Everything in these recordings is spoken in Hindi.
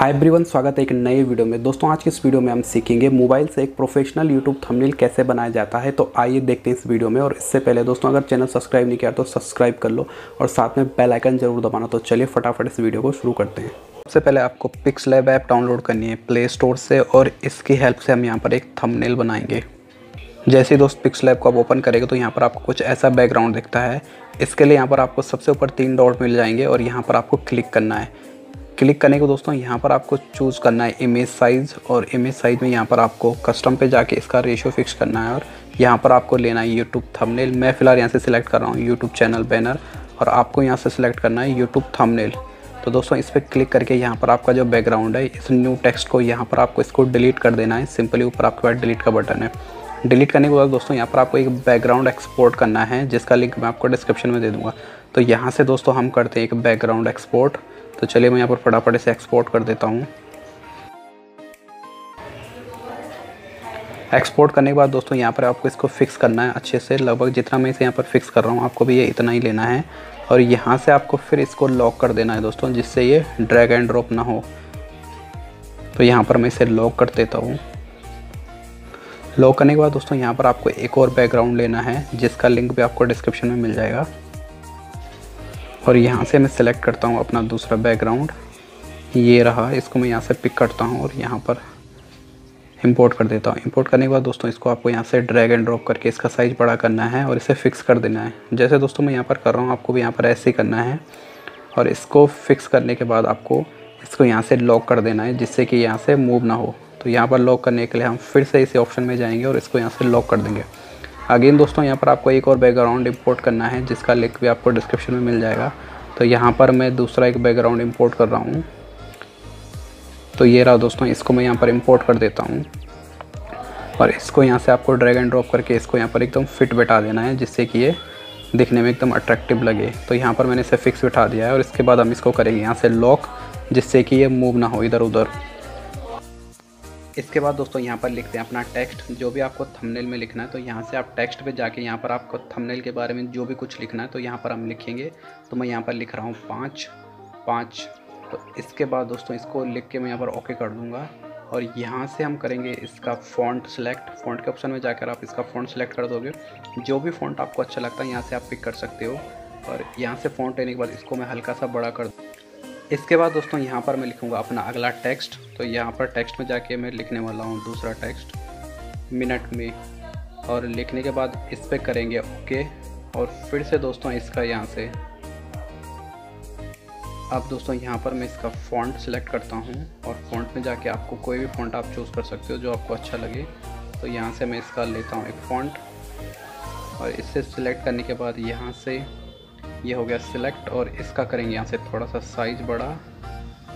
हाय एवरीवन स्वागत है एक नए वीडियो में। दोस्तों, आज की इस वीडियो में हम सीखेंगे मोबाइल से एक प्रोफेशनल यूट्यूब थंबनेल कैसे बनाया जाता है। तो आइए देखते हैं इस वीडियो में। और इससे पहले दोस्तों, अगर चैनल सब्सक्राइब नहीं किया तो सब्सक्राइब कर लो और साथ में बेल आइकन ज़रूर दबाना। तो चलिए फटाफट इस वीडियो को शुरू करते हैं। सबसे पहले आपको पिक्स लैब ऐप डाउनलोड करनी है प्ले स्टोर से और इसकी हेल्प से हम यहाँ पर एक थंबनेल बनाएँगे। जैसे दोस्त पिक्स लैब को आप ओपन करेंगे तो यहाँ पर आपको कुछ ऐसा बैकग्राउंड दिखता है। इसके लिए यहाँ पर आपको सबसे ऊपर तीन डॉट मिल जाएँगे और यहाँ पर आपको क्लिक करना है। क्लिक करने को दोस्तों, यहाँ पर आपको चूज़ करना है इमेज साइज़ और इमेज साइज़ में यहाँ पर आपको कस्टम पे जाके इसका रेशियो फिक्स करना है और यहाँ पर आपको लेना है यूट्यूब थंबनेल मैं फ़िलहाल यहाँ से सिलेक्ट कर रहा हूँ यूट्यूब चैनल बैनर और आपको यहाँ से सिलेक्ट करना है यूट्यूब थंबनेल तो दोस्तों, इस पर क्लिक करके यहाँ पर आपका जो बैकग्राउंड है, इस न्यू टेक्स्ट को यहाँ पर आपको इसको डिलीट कर देना है। सिंपली ऊपर आपके पास डिलीट का बटन है। डिलीट करने के बाद दोस्तों, यहाँ पर आपको एक बैकग्राउंड एक्सपोर्ट करना है, जिसका लिंक मैं आपको डिस्क्रिप्शन में दे दूँगा। तो यहाँ से दोस्तों, हम करते हैं एक बैकग्राउंड एक्सपोर्ट तो चलिए मैं यहाँ पर फटाफट इसे एक्सपोर्ट कर देता हूँ। एक्सपोर्ट करने के बाद दोस्तों, यहाँ पर आपको इसको फिक्स करना है अच्छे से। लगभग जितना मैं इसे यहाँ पर फिक्स कर रहा हूँ, आपको भी ये इतना ही लेना है। और यहाँ से आपको फिर इसको लॉक कर देना है दोस्तों, जिससे ये ड्रैग एंड ड्रॉप ना हो। तो यहाँ पर मैं इसे लॉक कर देता हूँ। लॉक करने के बाद दोस्तों, यहाँ पर आपको एक और बैकग्राउंड लेना है, जिसका लिंक भी आपको डिस्क्रिप्शन में मिल जाएगा। और यहाँ से मैं सेलेक्ट करता हूँ अपना दूसरा बैकग्राउंड ये रहा, इसको मैं यहाँ से पिक करता हूँ और यहाँ पर इंपोर्ट कर देता हूँ। इंपोर्ट करने के बाद दोस्तों, इसको आपको यहाँ से ड्रैग एंड ड्रॉप करके इसका साइज़ बड़ा करना है और इसे फिक्स कर देना है। जैसे दोस्तों, मैं यहाँ पर कर रहा हूँ, आपको भी यहाँ पर ऐसे ही करना है। और इसको फिक्स करने के बाद आपको इसको यहाँ से लॉक कर देना है, जिससे कि यहाँ से मूव ना हो। तो यहाँ पर लॉक करने के लिए हम फिर से इसी ऑप्शन में जाएँगे और इसको यहाँ से लॉक कर देंगे। अगेन दोस्तों, यहाँ पर आपको एक और बैकग्राउंड इंपोर्ट करना है, जिसका लिंक भी आपको डिस्क्रिप्शन में मिल जाएगा। तो यहाँ पर मैं दूसरा एक बैकग्राउंड इंपोर्ट कर रहा हूँ। तो ये रहा दोस्तों, इसको मैं यहाँ पर इंपोर्ट कर देता हूँ। और इसको यहाँ से आपको ड्रैग एंड ड्रॉप करके इसको यहाँ पर एकदम फिट बैठा देना है, जिससे कि ये दिखने में एकदम अट्रैक्टिव लगे। तो यहाँ पर मैंने इसे फिक्स बिठा दिया है और इसके बाद हम इसको करेंगे यहाँ से लॉक जिससे कि ये मूव ना हो इधर उधर इसके बाद दोस्तों यहाँ पर लिखते हैं अपना टेक्स्ट जो भी आपको थंबनेल में लिखना है तो यहाँ से आप टेक्स्ट पे जाके यहाँ पर आपको थंबनेल के बारे में जो भी कुछ लिखना है तो यहाँ पर हम लिखेंगे। तो मैं यहाँ पर लिख रहा हूँ पाँच पाँच। तो इसके बाद दोस्तों इसको लिख के मैं यहाँ पर ओके कर दूँगा। और यहाँ से हम करेंगे इसका फ़ॉन्ट सेलेक्ट फ़ॉन्ट के ऑप्शन में जाकर आप इसका फ़ॉन्ट सेलेक्ट कर दोगे। जो भी फ़ॉन्ट आपको अच्छा लगता है, यहाँ से आप पिक कर सकते हो। और यहाँ से फ़ॉन्ट लेने के बाद इसको मैं हल्का सा बड़ा कर इसके बाद दोस्तों यहाँ पर मैं लिखूँगा अपना अगला टेक्स्ट। तो यहाँ पर टेक्स्ट में जाके मैं लिखने वाला हूँ दूसरा टेक्स्ट, मिनट में। और लिखने के बाद इस पर करेंगे ओके। और फिर से दोस्तों इसका यहाँ से। अब दोस्तों यहाँ पर मैं इसका फ़ॉन्ट सेलेक्ट करता हूँ। और फ़ॉन्ट में जाके आपको कोई भी फ़ॉन्ट आप चूज़ कर सकते हो जो आपको अच्छा लगे। तो यहाँ से मैं इसका लेता हूँ एक फ़ॉन्ट। और इससे सिलेक्ट करने के बाद यहाँ से ये हो गया सिलेक्ट और इसका करेंगे यहाँ से थोड़ा सा साइज़ बड़ा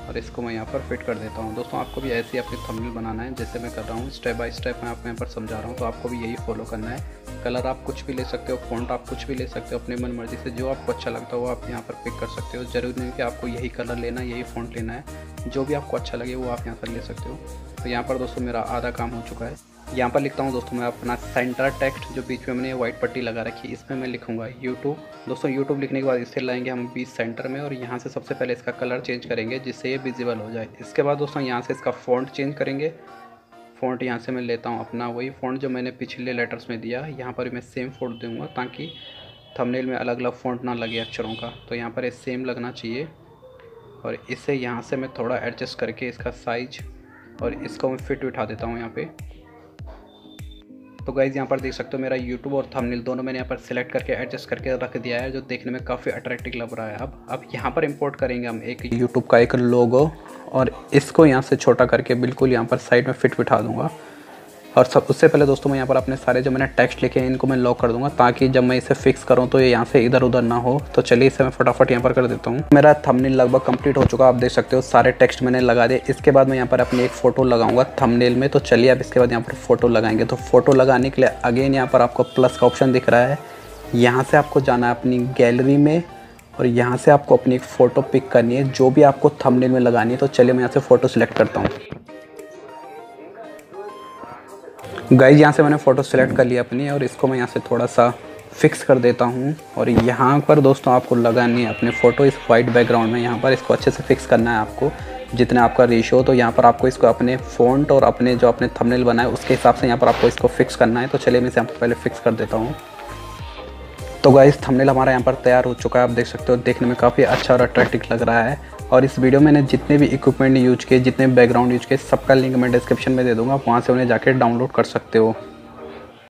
और इसको मैं यहाँ पर फिट कर देता हूँ। दोस्तों, आपको भी ऐसे ही अपनी थंबनेल बनाना है, जैसे मैं कर रहा हूँ स्टेप बाय स्टेप मैं आपको यहाँ पर समझा रहा हूँ तो आपको भी यही फॉलो करना है। कलर आप कुछ भी ले सकते हो फ़ॉन्ट आप कुछ भी ले सकते हो, अपनी मन मर्ज़ी से जो आपको अच्छा लगता है, वो आप यहाँ पर पिक कर सकते हो। ज़रूरी नहीं कि आपको यही कलर लेना यही फ़ॉन्ट लेना है, जो भी आपको अच्छा लगे, वो आप यहाँ पर ले सकते हो। तो यहाँ पर दोस्तों मेरा आधा काम हो चुका है। यहाँ पर लिखता हूँ दोस्तों मैं अपना सेंटर टेक्स्ट जो बीच में मैंने व्हाइट पट्टी लगा रखी है इसमें मैं लिखूँगा यूट्यूब दोस्तों यूट्यूब लिखने के बाद इसे लाएँगे हम बीच सेंटर में और यहाँ से सबसे पहले इसका कलर चेंज करेंगे जिससे ये विजिबल हो जाए। इसके बाद दोस्तों यहाँ से इसका फ़ॉन्ट चेंज करेंगे। फ़ॉन्ट यहाँ से मैं लेता हूँ अपना वही फ़ॉन्ट जो मैंने पिछले लेटर्स में दिया। यहाँ पर मैं सेम फ़ॉन्ट दूँगा ताकि थंबनेल में अलग अलग फ़ॉन्ट ना लगे अक्षरों का। तो यहाँ पर सेम लगना चाहिए और इसे यहाँ से मैं थोड़ा एडजस्ट करके इसका साइज़ और इसको मैं फिट बिठा देता हूँ यहाँ पे। तो गाइज़ यहाँ पर देख सकते हो मेरा यूट्यूब और थंबनेल दोनों मैंने यहाँ पर सिलेक्ट करके एडजस्ट करके रख दिया है, जो देखने में काफ़ी अट्रैक्टिव लग रहा है। अब अब यहाँ पर इंपोर्ट करेंगे हम एक यूट्यूब का एक लोगो और इसको यहाँ से छोटा करके बिल्कुल यहाँ पर साइड में फिट बिठा दूँगा। और सब, उससे पहले दोस्तों मैं यहाँ पर अपने सारे जो मैंने टेक्स्ट लिखे हैं, इनको मैं लॉक कर दूँगा ताकि जब मैं इसे फिक्स करूँ तो ये यहाँ से इधर उधर ना हो। तो चलिए इसे मैं फटाफट यहाँ पर कर देता हूँ। मेरा थंबनेल लगभग कंप्लीट हो चुका आप देख सकते हो, सारे टेक्स्ट मैंने लगा दिए। इसके बाद मैं यहाँ पर अपनी एक फ़ोटो लगाऊँगा थंबनेल में। तो चलिए आप इसके बाद यहाँ पर फ़ोटो लगाएँगे। तो फ़ोटो लगाने के लिए अगेन यहाँ पर आपको प्लस का ऑप्शन दिख रहा है। यहाँ से आपको जाना है अपनी गैलरी में और यहाँ से आपको अपनी एक फ़ोटो पिक करनी है। जो भी आपको थंबनेल में लगानी है तो चलिए मैं यहाँ से फ़ोटो सिलेक्ट करता हूँ। गाइज़ यहाँ से मैंने फ़ोटो सेलेक्ट कर लिया अपनी और इसको मैं यहाँ से थोड़ा सा फिक्स कर देता हूँ। और यहाँ पर दोस्तों आपको लगानी है अपने फ़ोटो इस वाइट बैकग्राउंड में यहाँ पर इसको अच्छे से फिक्स करना है आपको, जितना आपका रेशो तो यहाँ पर आपको इसको अपने फ़ॉन्ट और अपने जो अपने थंबनेल बनाए उसके हिसाब से यहाँ पर आपको इसको फिक्स करना है। तो चलिए मैं इसे यहाँ पर पहले फिक्स कर देता हूँ। तो गाइस थंबनेल हमारा यहाँ पर तैयार हो चुका है, आप देख सकते हो, देखने में काफ़ी अच्छा और अट्रैक्टिव लग रहा है। और इस वीडियो में मैंने जितने भी इक्विपमेंट यूज़ किए, जितने बैकग्राउंड यूज़ किए, सबका लिंक मैं डिस्क्रिप्शन में दे दूँगा, वहाँ से उन्हें जाकर डाउनलोड कर सकते हो।